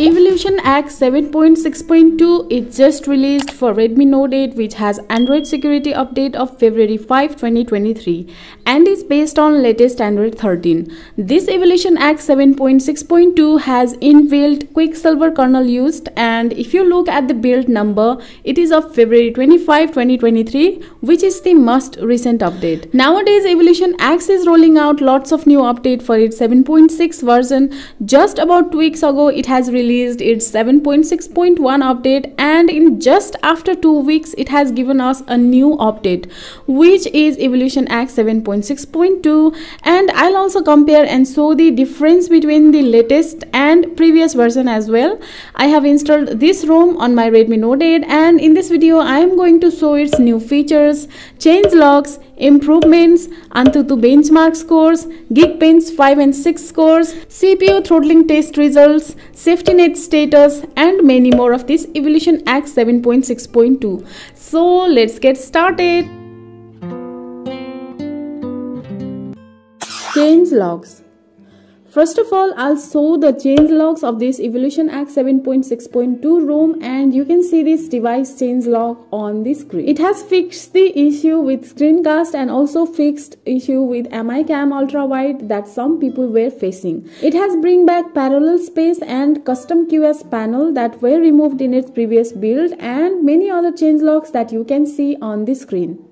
Evolution X 7.6.2 is just released for Redmi Note 8 which has Android security update of February 5, 2023 and is based on latest Android 13. This Evolution X 7.6.2 has inbuilt Quicksilver kernel used and if you look at the build number it is of February 25, 2023 which is the most recent update. Nowadays Evolution X is rolling out lots of new update for its 7.6 version. Just about two weeks ago it has released released its 7.6.1 update and in just after two weeks it has given us a new update which is evolution x 7.6.2 and i'll also compare and show the difference between the latest and previous version as well. I have installed this rom on my redmi note 8 and in this video i am going to show its new features change logs improvements antutu benchmark scores geekbench 5 and 6 scores cpu throttling test results safety net status and many more of this evolution x 7.6.2 so let's get started. Change logs First of all, I'll show the change logs of this Evolution X 7.6.2 ROM and you can see this device change log on the screen. It has fixed the issue with screencast and also fixed issue with MI cam ultra wide that some people were facing. It has bring back parallel space and custom QS panel that were removed in its previous build and many other change logs that you can see on the screen.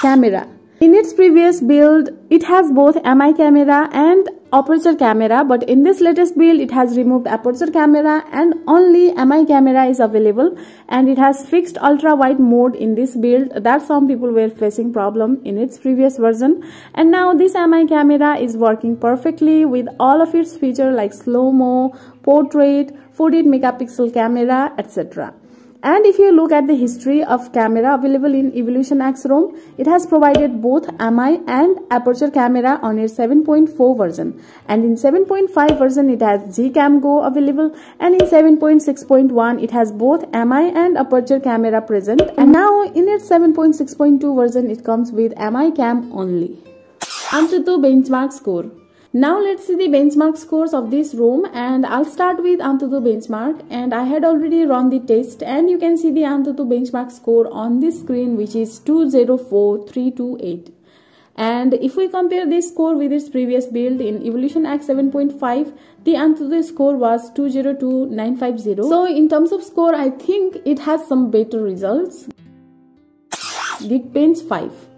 Camera in its previous build, it has both MI camera and aperture camera but in this latest build it has removed aperture camera and only MI camera is available and it has fixed ultra wide mode in this build that some people were facing problem in its previous version and now this MI camera is working perfectly with all of its feature like slow-mo, portrait, 48 megapixel camera etc. And if you look at the history of camera available in Evolution X ROM, it has provided both MI and aperture camera on its 7.4 version. And in 7.5 version, it has Gcam Go available. And in 7.6.1, it has both MI and aperture camera present. And now in its 7.6.2 version, it comes with MI cam only. Antutu benchmark score. Now let's see the benchmark scores of this ROM and I'll start with Antutu benchmark and I had already run the test and you can see the Antutu benchmark score on this screen which is 204328 and if we compare this score with its previous build in Evolution X 7.5 the Antutu score was 202950 so in terms of score I think it has some better results. Geekbench 5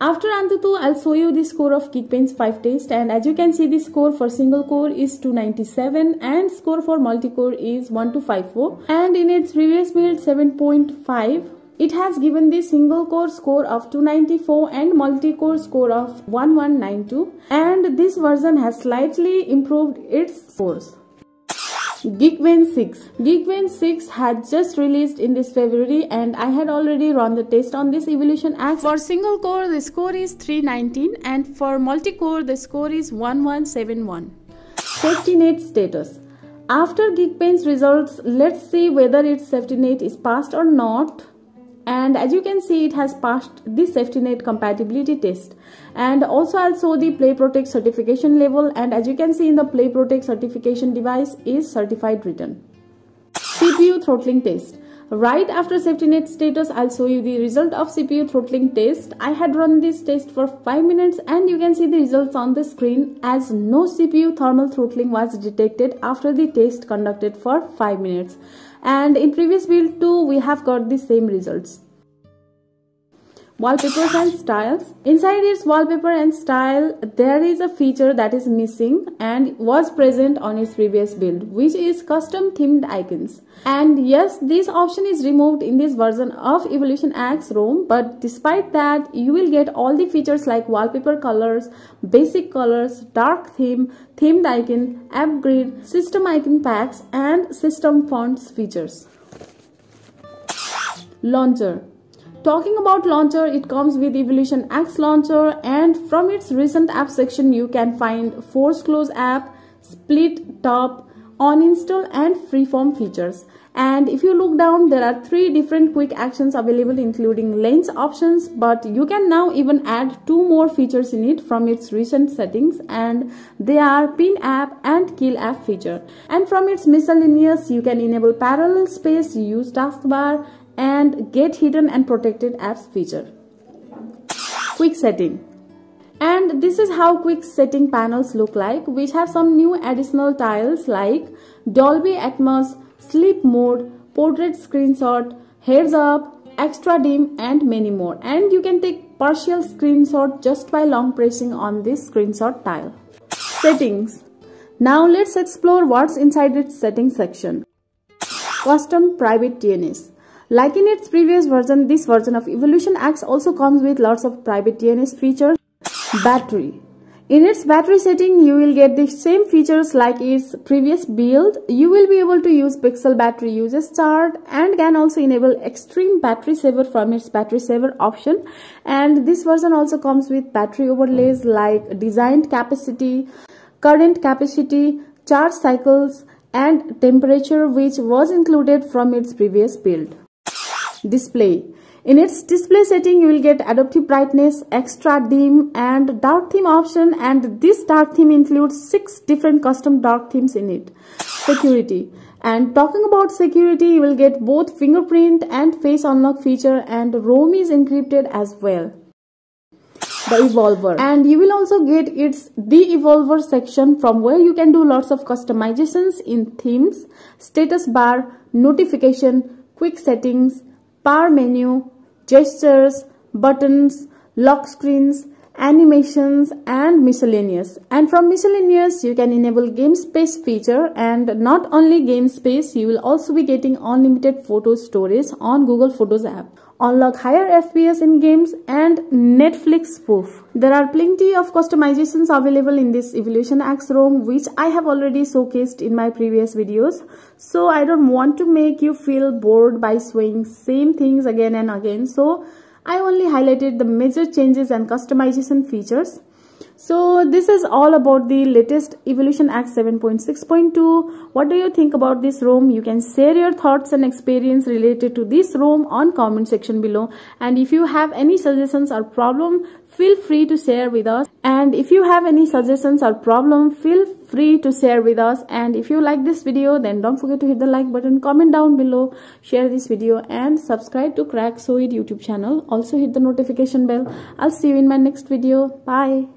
after Antutu, I'll show you the score of Geekbench 5 test and as you can see the score for single core is 297 and score for multi-core is 1254 and in its previous build 7.5 it has given the single core score of 294 and multi-core score of 1192 and this version has slightly improved its scores. Geekbench 6. Geekbench 6 had just released in this February and I had already run the test on this Evolution X. For single core the score is 319 and for multi-core the score is 1171. Safety net status. After Geekbench results, let's see whether its safety net is passed or not and as you can see it has passed the safety net compatibility test. And also I'll show the play protect certification level. And as you can see in the play protect certification device is certified written. CPU throttling test right after safety net status I'll show you the result of CPU throttling test. I had run this test for 5 minutes and you can see the results on the screen as no CPU thermal throttling was detected after the test conducted for 5 minutes. And in previous build too we have got the same results wallpapers and styles. Inside its wallpaper and style there is a feature that is missing and was present on its previous build which is custom themed icons. And yes this option is removed in this version of evolution x rom but despite that you will get all the features like wallpaper colors basic colors dark theme themed icon app grid system icon packs and system fonts features. Launcher Talking about launcher, it comes with Evolution X launcher and from its recent app section you can find Force Close app, Split Top, on install and freeform features. And if you look down there are three different quick actions available including lens options but you can now even add two more features in it from its recent settings and they are pin app and kill app feature. And from its miscellaneous you can enable parallel space use taskbar and get hidden and protected apps feature. Quick setting. And this is how quick setting panels look like which have some new additional tiles like Dolby Atmos, sleep mode, portrait screenshot, heads up, extra dim and many more. And you can take partial screenshot just by long pressing on this screenshot tile. Settings. Now let's explore what's inside its settings section. Custom private DNS like in its previous version, this version of Evolution X also comes with lots of private DNS features Battery in its battery setting, you will get the same features like its previous build. You will be able to use pixel battery uses chart and can also enable extreme battery saver from its battery saver option. And this version also comes with battery overlays like designed capacity, current capacity, charge cycles and temperature which was included from its previous build. Display in its display setting, you will get adaptive brightness, extra dim and dark theme option and this dark theme includes 6 different custom dark themes in it. Security. And talking about security, you will get both fingerprint and face unlock feature and ROM is encrypted as well. The Evolver. And you will also get its The Evolver section from where you can do lots of customizations in themes, status bar, notification, quick settings, power menu, gestures, buttons, lock screens, animations and miscellaneous. And from miscellaneous you can enable game space feature and not only game space you will also be getting unlimited photo storage on google photos app. Unlock higher fps in games and netflix spoof. There are plenty of customizations available in this evolution x rom which i have already showcased in my previous videos. So i don't want to make you feel bored by showing same things again and again. So I only highlighted the major changes and customization features. So this is all about the latest Evolution X 7.6.2. What do you think about this ROM? You can share your thoughts and experience related to this ROM on comment section below. And if you have any suggestions or problem, feel free to share with us and if you have any suggestions or problem feel free to share with us. And if you like this video then don't forget to hit the like button comment down below share this video and subscribe to Craxoid youtube channel. Also hit the notification bell. I'll see you in my next video. Bye